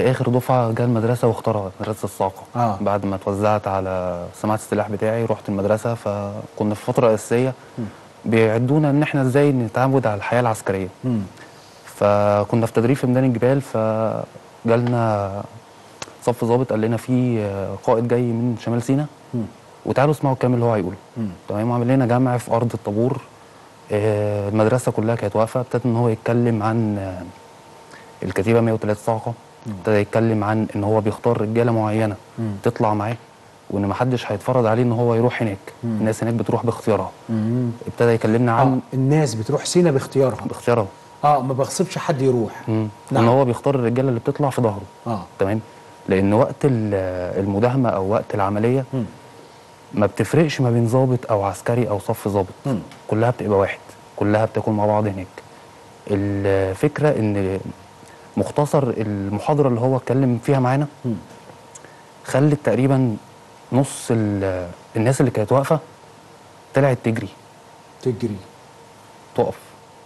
آخر دفعة جه المدرسة واختارها مدرسة الصاعقه آه. بعد ما اتوزعت على سماعة السلاح بتاعي رحت المدرسة فكنا في فترة أساسية بيعدونا إن إحنا إزاي نتعود على الحياة العسكرية مم. فكنا في تدريب في ميدان الجبال فجالنا صف ضابط قال لنا في قائد جاي من شمال سيناء مم. وتعالوا اسمعوا الكلام اللي هو هيقوله. تمام وعمل لنا جمع في أرض الطابور آه، المدرسة كلها كانت واقفة ابتدى إن هو يتكلم عن الكتيبة 103 صاعقه ابتدى يتكلم عن إن هو بيختار رجالة معينة مم. تطلع معاه وإن محدش هيتفرض عليه إن هو يروح هناك الناس هناك بتروح باختيارها مم. ابتدى يكلمنا عن آه الناس بتروح سينا باختيارها باختيارها آه ما بغصبش حد يروح مم. نعم. إن هو بيختار الرجالة اللي بتطلع في ظهره آه تمام لأن وقت ال- المداهمة أو وقت العملية مم. ما بتفرقش ما بين ضابط أو عسكري أو صف ضابط مم. كلها بتبقى واحد كلها بتاكل مع بعض هناك الفكرة إن مختصر المحاضرة اللي هو اتكلم فيها معانا. خلت تقريبا نص ال- الناس اللي كانت واقفة طلعت تجري. تجري. تقف.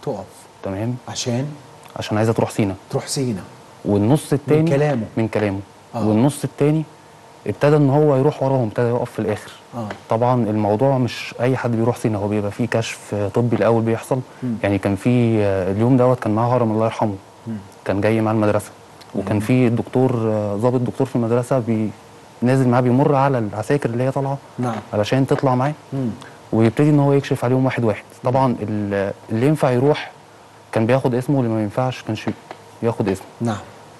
تقف. تمام. عشان؟ عشان عايزة تروح سينا. تروح سينا. والنص التاني كلامه. من كلامه. آه. والنص التاني ابتدى إن هو يروح وراهم ابتدى يقف في الآخر. آه. طبعا الموضوع مش أي حد بيروح سينا هو بيبقى فيه كشف طبي الأول بيحصل. مم. يعني كان في آه، اليوم دوت كان معاه هرم الله يرحمه. كان جاي مع المدرسة. وكان في الدكتور آه، ضابط دكتور في المدرسة بي نازل معاه بيمر على العساكر اللي هي طالعة نعم. علشان تطلع معاه. ويبتدي إن هو يكشف عليهم واحد واحد. طبعا ال- اللي ينفع يروح كان بياخد اسمه واللي ما ينفعش كانش بياخد اسمه. نعم.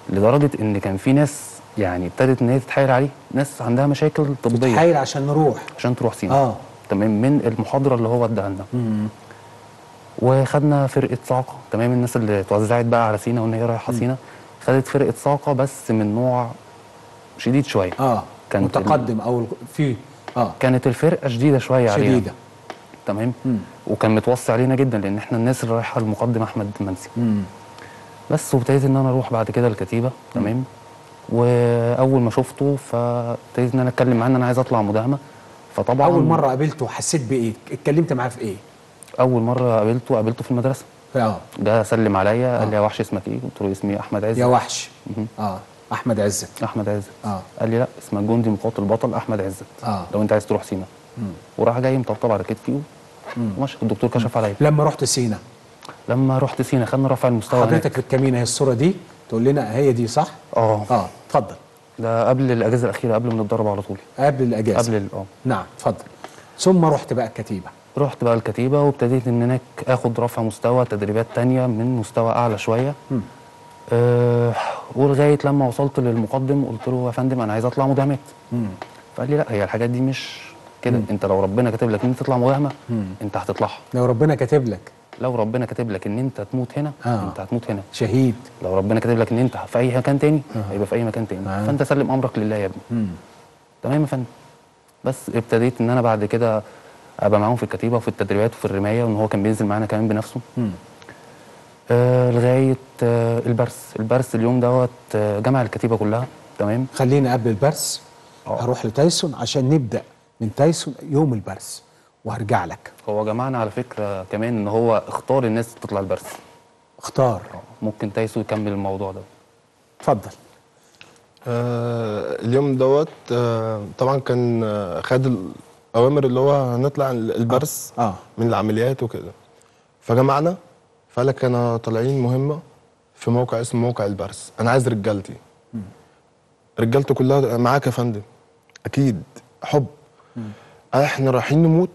لدرجة إن كان في ناس يعني ابتدت إن هي تتحايل عليه. ناس عندها مشاكل طبية. تتحايل عشان نروح. عشان تروح سينا آه. تمام. من المحاضرة اللي هو اداها لنا. وخدنا فرقة صاعقه تمام؟ الناس اللي اتوزعت بقى على سينا وان هي رايحة سينا خدت فرقة صاعقه بس من نوع شديد شوية. آه كانت متقدم أو في آه. كانت الفرقة شديدة شوية علينا. شديدة. تمام؟ مم. وكان متوصي علينا جدا لأن إحنا الناس اللي رايحة المقدم أحمد منسي. مم. بس وابتديت إن أنا أروح بعد كده الكتيبة. تمام؟ وأول ما شفته فابتديت إن أنا أتكلم معاه إن أنا عايز أطلع مداهمة. فطبعا أول مرة قابلته حسيت بإيه؟ اتكلمت معاه في إيه؟ أول مرة قابلته قابلته في المدرسة. آه. جه سلم عليا قال لي يا وحش اسمك إيه؟ قلت له اسمي أحمد عز يا وحش. آه. أحمد عزت. أحمد عزت. آه. قال لي لا اسمك جندي مقاتل بطل أحمد عزت. آه. لو أنت عايز تروح سينا. وراح جاي مطبطب على كتفي وماشي الدكتور كشف عليا. لما رحت سينا. لما رحت سينا خدنا رفع المستوى. حضرتك في الكمين اهي الصورة دي؟ تقول لنا هي دي صح؟ آه. آه. اتفضل. ده قبل الأجازة الأخيرة قبل ما نتدرب على طول. قبل الأجازة. قبل آه. نعم اتفضل. ثم رحت بقى الكتيبة. رحت بقى الكتيبة وابتديت إن هناك آخد رفع مستوى تدريبات تانية من مستوى أعلى شوية مم. أه ولغاية لما وصلت للمقدم قلت له يا فندم أنا عايز أطلع مداهمات مم. فقال لي لا هي الحاجات دي مش كده أنت لو ربنا كاتب لك إن أنت تطلع مداهمة مم. أنت هتطلعها لو ربنا كاتب لك لو ربنا كاتب لك إن أنت تموت هنا آه. أنت هتموت هنا شهيد لو ربنا كاتب لك إن أنت في أي مكان تاني هيبقى في أي مكان تاني آه. فأنت سلم أمرك لله يا ابني مم. تمام يا فندم بس ابتديت إن أنا بعد كده أبقى معاهم في الكتيبة وفي التدريبات وفي الرماية وإن هو كان بينزل معانا كمان بنفسه. آه لغاية آه البرث. البرث اليوم دوت آه جمع الكتيبة كلها. تمام؟ خلينا قبل البرث. آه. هروح لتايسون عشان نبدأ من تايسون يوم البرث وهرجع لك. هو جمعنا على فكرة كمان إن هو اختار الناس تطلع البرث. اختار. ممكن تايسو يكمل الموضوع ده. اتفضل. آه اليوم دوت آه طبعا كان آه خد الاوامر اللي هو هنطلع البرس آه. من العمليات وكده. فجمعنا فقال لك أنا طالعين مهمة في موقع اسمه موقع البرس أنا عايز رجالتي. رجالته كلها معاك يا فندم. أكيد. حب. إحنا رايحين نموت